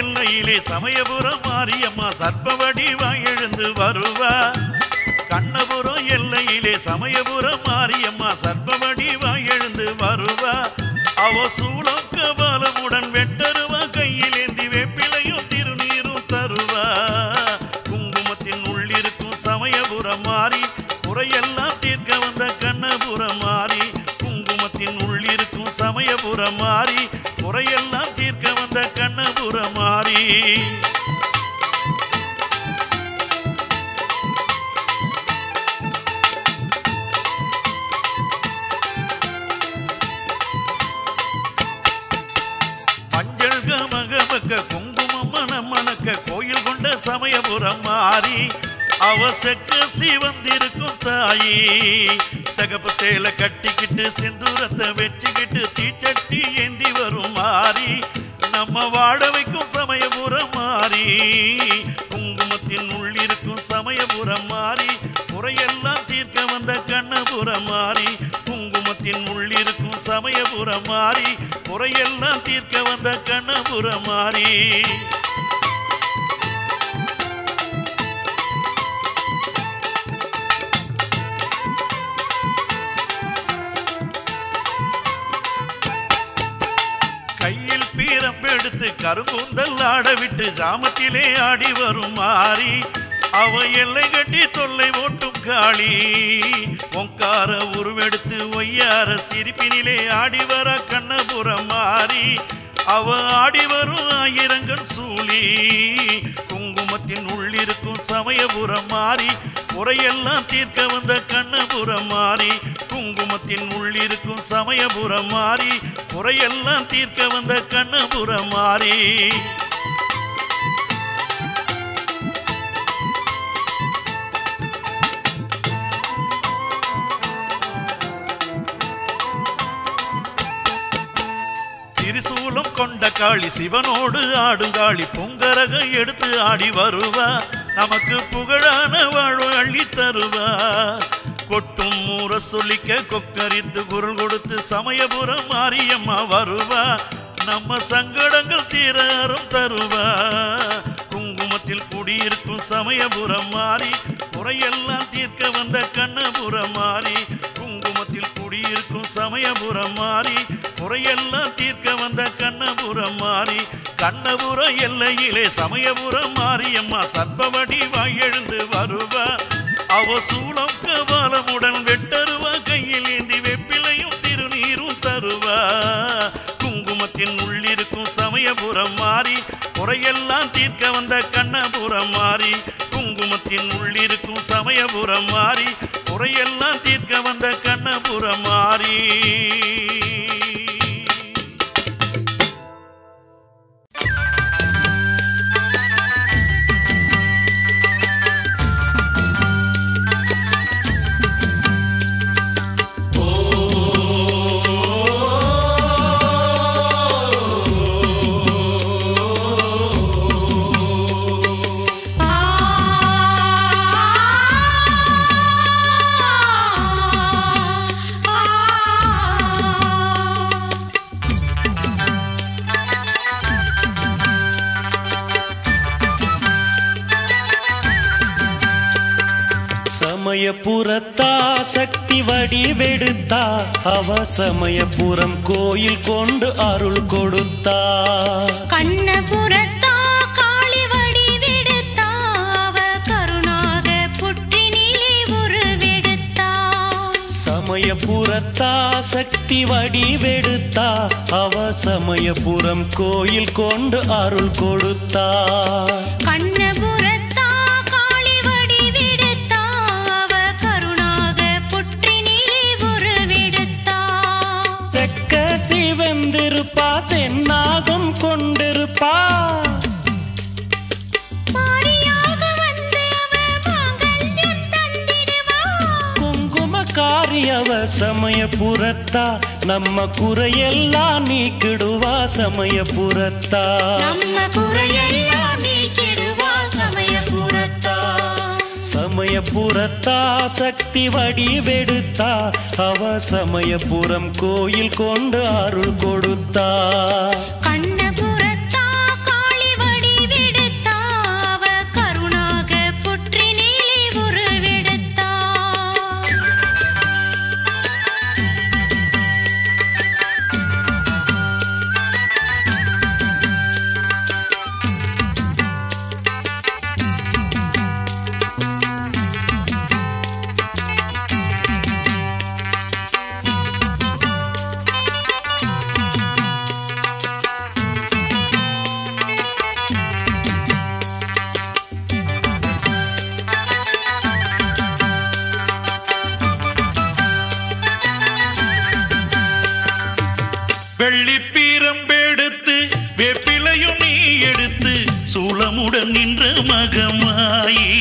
எல்லையிலே சமயபுரம் மாரியம்மா சர்ப்பவடி எழுந்து வருவா. கண்ணபுரம் எல்லையிலே சமயபுரம் மாரியம்மா சர்ப்பவடி எழுந்து வருவா. அவ சூளம் கபாலமுடன் வெட்டருவா கையிலேந்தி வேப்பிலையும் திருநீரும் தருவா. குங்குமத்தின் உள்ளிருக்கும் சமயபுரம் மாறி குறையெல்லாம் தீர்க்க வந்த கண்ணபுரம் மாறி குங்குமத்தின் உள்ளிருக்கும் சமயபுரம் மாறி குறையெல்லாம் தீர்க்க வந்த கண்ணபுர மாறி. மஞ்சள் கமகமக்க குங்குமம் மனம் மணக்க கோயில் கொண்ட சமயபுரம் மாறி. அவசக்க சிவந்திருக்கும் தாயி. சகப்பு சேலை கட்டிக்கிட்டு சிந்தூரத்தை வெச்சிக்கிட்டு தீச்சட்டி ஏந்தி வரும் மாறி நம்ம வாழ வைக்கும் சமயபுரம் மாறி குங்குமத்தின் உள்ளிருக்கும் சமயபுரம் மாறி குறையெல்லாம் தீர்க்க வந்த கண்ணபுரம் மாறி குங்குமத்தின் உள்ளிருக்கும் சமயபுரம் மாறி குறையெல்லாம் தீர்க்க வந்த கண்ணபுரம் மாறி எடுத்து கருங்கூந்தல் ஆடவிட்டு ஜாமத்திலே ஆடி வரும் மாறி அவ எல்லை கட்டி தொல்லை ஓட்டும் காளி. ஒங்கார உருவெடுத்து ஒய்யார சிரிப்பினிலே ஆடி வர கண்ணபுரம் மாறி அவ ஆடி வரும் ஆயிரங்கள் சூழி குங்குமத்தின் உள்ளிருக்கும் சமயபுரம் மாறி குறையெல்லாம் தீர்க்க வந்த கண்ணபுரம் மாறி குங்குமத்தின் உள்ளிருக்கும் சமயபுரம் மாறி குறையெல்லாம் தீர்க்க வந்த கண்ணபுரம் மாறி. திரிசூலம் கொண்ட காளி சிவனோடு ஆடுங்காளி பொங்கரகம் எடுத்து ஆடி வருவா. நமக்கு புகழான வாழ்வு அள்ளி தருவார். கொட்டும் மூற சொல்லிக்க கொக்கரித்து குரல் கொடுத்து சமயபுரம் மாரியம்மா வருவா நம்ம சங்கடங்கள் தீராரம் தருவா குங்குமத்தில் குடியிருக்கும் சமயபுரம் மாறி குறையெல்லாம் தீர்க்க வந்த கண்ணபுரம் மாறி குங்குமத்தில் குடியிருக்கும் சமயபுரம் மாறி குறையெல்லாம் தீர்க்க வந்த கண்ணபுரம் மாறி கண்ணபுரம் எல்லையிலே சமயபுரம் மாறியம்மா சர்பவடி எழுந்து வருவா. அவ சூளம் கபாலமுடன் வெட்டருவா கையில் ஏந்தி வெப்பிலையும் திருநீரும் தருவா. குங்குமத்தின் உள்ளிருக்கும் சமயபுரம் மாறி குறையெல்லாம் தீர்க்க வந்த கண்ணபுரம் மாறி குங்குமத்தின் உள்ளிருக்கும் சமயபுரம் மாறி குறையெல்லாம் தீர்க்க வந்த கண்ணபுரம் மாறி சமயபுரத்தா சக்தி வடிவெடுத்தா அவ சமயபுரம் கோயில் கொண்டு அருள் கொடுத்தா. கண்ணபுரத்தா காளி வடிவெடுத்தா அவ கருணாக புற்றினிலே உருவெடுத்தா. சமயபுரத்தா சக்தி வடிவெடுத்தா அவ சமயபுரம் கோயில் கொண்டு அருள் கொடுத்தா. கண்ணபுரத்தா சிவந்திருப்பா சென்னாகம் கொண்டிருப்பா. குங்குமக்காரி அவ சமயபுரத்தா நம்ம குறையெல்லாம் நீக்கிடுவா சமயபுரத்தா. நம்ம குறையெல்லாம் சமயபுரத்தா சக்தி வடிவெடுத்தா அவ சமயபுரம் கோயில் கொண்டு அருள் கொடுத்தா. கண்ணபுரத்தா வேப்பிலையும் நீ எடுத்து சூளமுடன் நின்ற மகமாயி.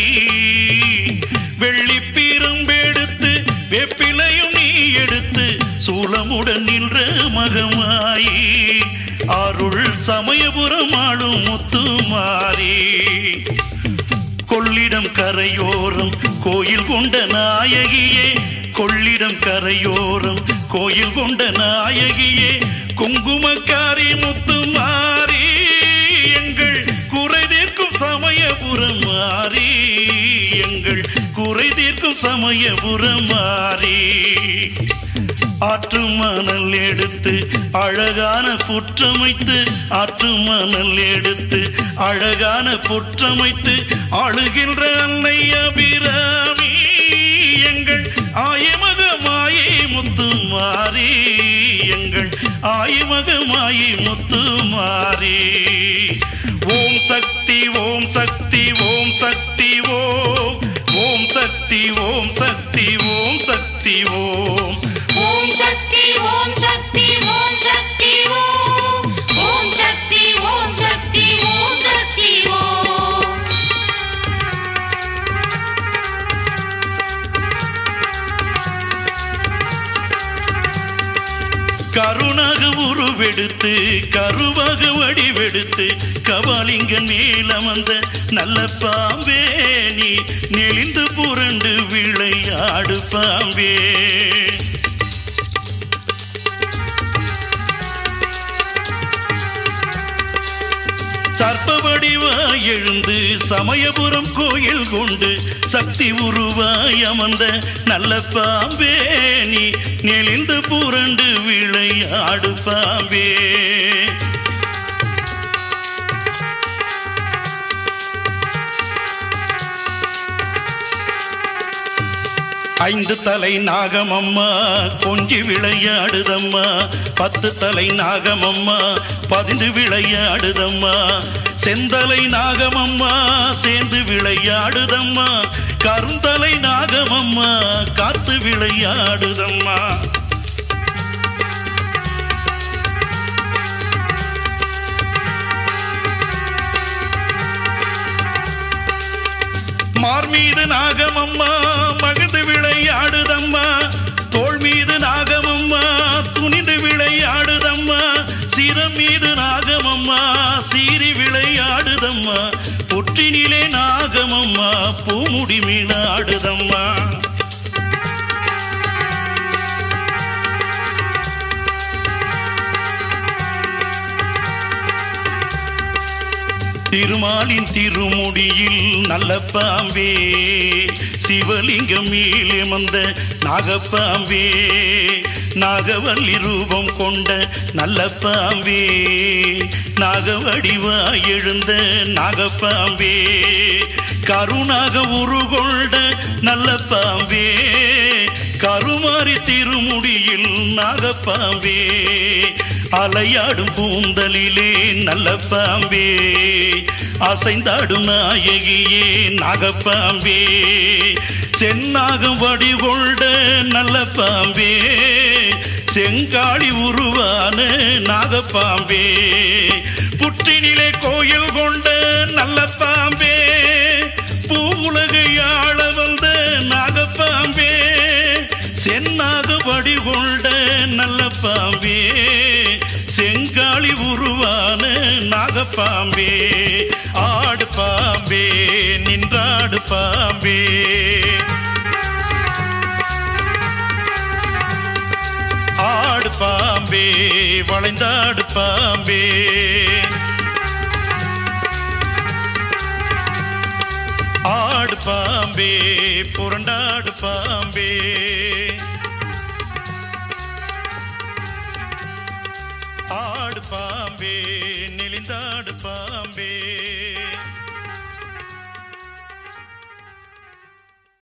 வெள்ளிப்பீரம்பெடுத்து வேப்பிலையும் நீ எடுத்து சூளமுடன் நின்ற மகமாயி. அருள் சமயபுரம் ஆளும் முத்துமாரி. கொள்ளிடம் கரையோரம் கோயில் கொண்ட நாயகியே. கொள்ளிடம் கரையோரம் கோயில் கொண்ட நாயகியே. குங்குமக்காரி முத்து மாறி எங்கள் குறை தீர்க்கும் சமயபுரம் மாறி. எங்கள் குறை தீர்க்கும் சமயபுரம் மாறி. ஆற்று மணல் எடுத்து அழகான புற்றமைத்து ஆற்று மணல் எடுத்து அழகான புற்றமைத்து ஆளுகின்ற அன்னை அபிராமி எங்கள் ஆயமக மாயை முத்து மாறி எங்கள் ஆயமக மாயை முத்து மாறி. ஓம் சக்தி ஓம் சக்தி ஓம் சக்தி ஓம் ஓம் சக்தி ஓம் சக்தி ஓம் சக்தி ஓம் ஓம் கருணாக உருவெடுத்து கருவாக வடிவெடுத்து கபாலிங்கன் மேலமந்த நல்ல பாம்பே நீ நெளிந்து புரண்டு விளையாடு பாம்பே. சர்ப்ப வடிவாய் எழுந்து சமயபுரம் கோயில் கொண்டு சக்தி உருவாய் அமர்ந்த நல்ல பாம்பே நீ நெளிந்து புரண்டு விளையாடு பாம்பே. ஐந்து தலை நாகமம்மா கொஞ்சி விளையாடுதம்மா. பத்து தலை நாகமம்மா பதிந்து விளையாடுதம்மா. செந்தலை நாகமம்மா சேர்ந்து விளையாடுதம்மா. கருந்தலை நாகமம்மா காத்து விளையாடுதம்மா. மார்மீது நாகமம்மா மக பொற்றினிலே நாகமம்மா பூமுடி மீனாடுதம்மா. திருமாலின் திருமுடியில் நல்ல பாம்பே சிவலிங்கம் மேலமந்த நாகப்பாம்பே. நாகவல்லி ரூபம் கொண்ட நல்ல பாம்பே. நாகவடிவா எழுந்த நாகப்பாம்பே கருணாக உருகொண்ட நல்ல பாம்பே. கருமாறி திருமுடியில் நாகப்பாம்பே அலையாடும் பூந்தலிலே நல்ல பாம்பே அசைந்தாடும் நாயகியே நாகப்பாம்பே. சென்னாகம் வடிகொண்ட நல்ல பாம்பே செங்காடி உருவான நாகப்பாம்பே. புற்றினிலே கோயில் கொண்ட நல்ல பாம்பே பூவுலகை ஆள வந்த நாகப்பாம்பே. சென்னாக வடிகொண்ட நல்ல பாம்பே செங்காளி உருவான நாகப்பாம்பே ஆடு பாம்பே நின்றாடு பாம்பே. ஆடு பாம்பே வளைந்தாடு பாம்பே. ஆடு பாம்பே புரண்டாடு பாம்பே. ஆடு பாம்பே நெளிந்தாடு பாம்பே.